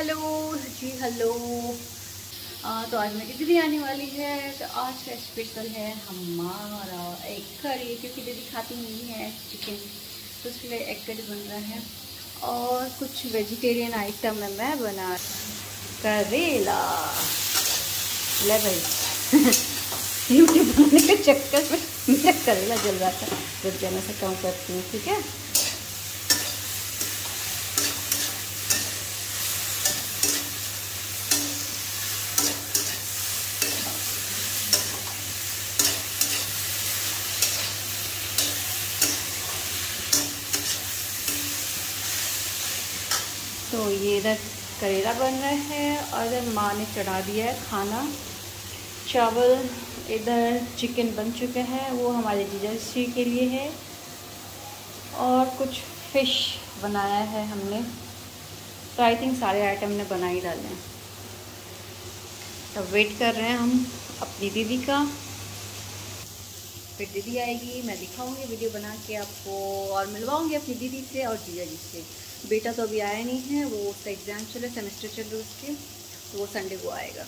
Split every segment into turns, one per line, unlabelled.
जी hello. तो आज मेरी दीदी आने वाली है तो आज का स्पेशल है हमारा एग करी, क्योंकि दीदी खाती नहीं है चिकन तो उसके लिए एग करी बन रहा है। और कुछ वेजिटेरियन आइटम में मैं बना करेला। ले भाई। यूट्यूब बनाने के चक्कर में मेरा करेला जल रहा था जब जाने से कम करती हूँ, ठीक है तो ये इधर करेला बन रहा है और इधर माँ ने चढ़ा दिया है खाना। चावल इधर चिकन बन चुके हैं, वो हमारे जीजा जी के लिए है। और कुछ फ़िश बनाया है हमने। तो आई थिंक सारे आइटम ने बना ही डाले हैं। तो वेट कर रहे हैं हम अपनी दीदी का। फिर दीदी आएगी, मैं दिखाऊँगी वीडियो बना के आपको और मिलवाऊँगी अपनी दीदी से और जीजा जी से। बेटा तो अभी आया नहीं है, वो उसका एग्ज़ाम चल सेमेस्टर चल रहा है उसके तो वो संडे को आएगा।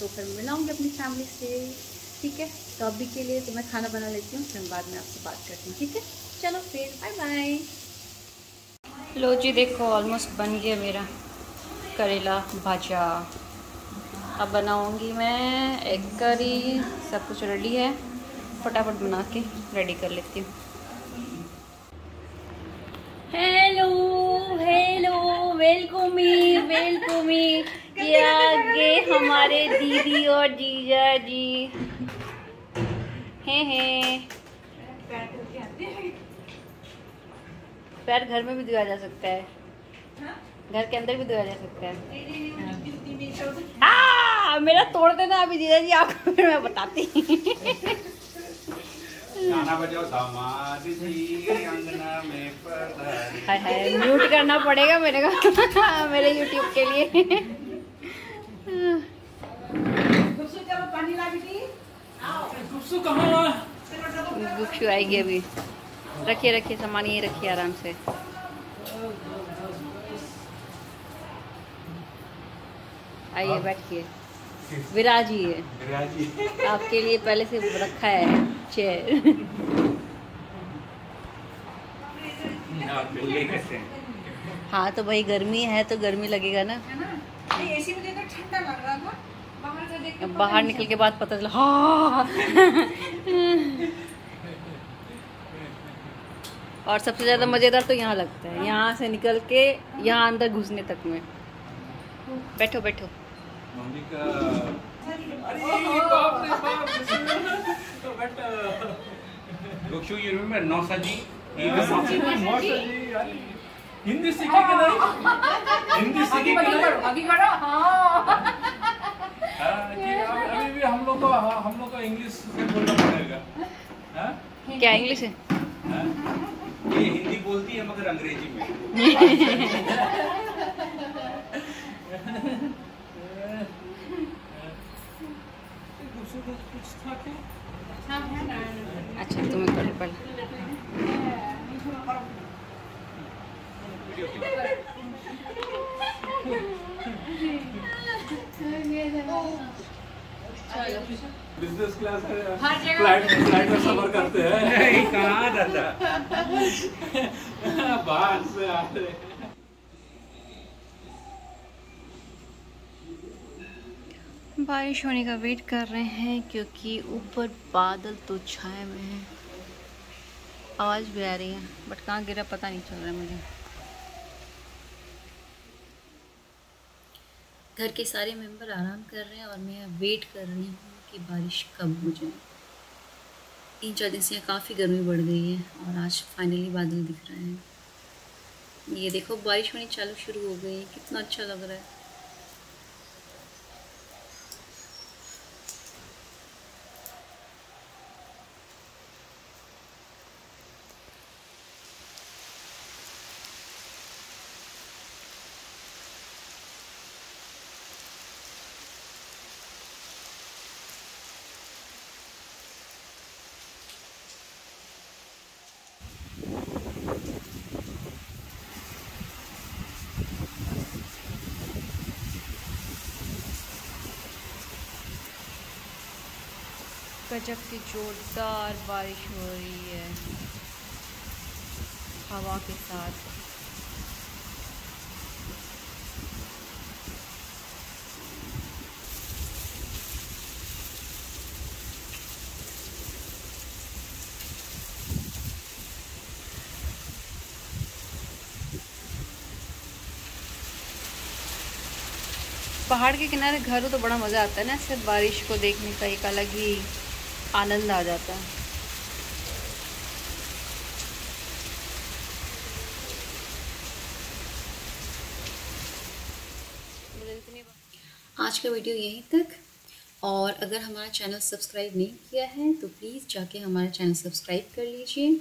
तो फिर मिलाऊँगी अपनी फैमिली से, ठीक है? तो अभी के लिए तो मैं खाना बना लेती हूँ, फिर बाद में आपसे बात करती हूँ, ठीक है? चलो फिर बाय बाय लो जी, देखो ऑलमोस्ट बन गया मेरा करेला भाजा। अब बनाऊँगी मैं एग करी सब कुछ रेडी है। फटाफट बना के रेडी कर लेती हूँ। हेलो हेलो वेलकमी वेलकमी ये आगे हमारे दीदी और जीजा जी। हैं हैं। पैर घर में भी धोया जा सकता है। घर के अंदर भी धोया जा सकता है। आ, मेरा तोड़ देना अभी जीजा जी आपको फिर मैं बताती
गाना बजाओ दामाद जी अंगना में पधारे
हाय हाय म्यूट करना पड़ेगा मेरे को। मेरे यूट्यूब के लिए। आएगी अभी। रखिए रखिए सामान ये रखिए आराम से। आइए बैठिए। विराजिए आपके लिए पहले से रखा है। चेयर हाँ तो भाई गर्मी है तो गर्मी लगेगा ना।
एसी में देखो ठंडा लग रहा था। बाहर देख
बाहर निकल के बाद पता चला हाँ। और सबसे ज़्यादा मज़ेदार तो यहाँ लगता है। यहाँ से निकल के यहाँ अंदर घुसने तक में। बैठो बैठो।
मम्मी का अरे बाप रे बाप बट लोग यू रिमेंबर नौसा जी नौसा जी यार हिंदी सीखे कि नहीं हिंदी सीखे कि नहीं
आगे करो हाँ
हाँ, अभी भी हम लोग को हम लोग को इंग्लिश से बोलना पड़ेगा। हाँ?
क्या इंग्लिश है?
हाँ? ये हिंदी बोलती है मगर अंग्रेज़ी में कुछ था क्या
अच्छा तुम्हें करो पहले।
बिज़नेस क्लास है फ़्लाइट फ़्लाइट में सफ़र करते हैं। कहाँ दादा बाहर से आ रहे
बारिश होने का वेट कर रहे हैं क्योंकि ऊपर बादल तो छाए हुए हैं। आवाज़ भी आ रही है बट कहाँ गिरा पता नहीं चल रहा मुझे। घर के सारे मेंबर आराम कर रहे हैं और मैं वेट कर रही हूँ कि बारिश कब हो जाए। तीन चार दिन से काफ़ी गर्मी बढ़ गई है और आज फाइनली बादल दिख रहे हैं। ये देखो, बारिश होनी चालू शुरू हो गई है। कितना अच्छा लग रहा है। गजब की जोरदार बारिश हो रही है। हवा के साथ। पहाड़ के किनारे घर हो तो बड़ा मज़ा आता है ना, सिर्फ़ बारिश को देखने का एक अलग ही आनंद आ जाता है। आज का वीडियो यहीं तक। और अगर हमारा चैनल सब्सक्राइब नहीं किया है तो प्लीज़ जाके हमारा चैनल सब्सक्राइब कर लीजिए।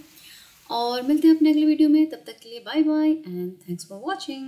और मिलते हैं अपने अगले वीडियो में। तब तक के लिए bye bye and thanks for watching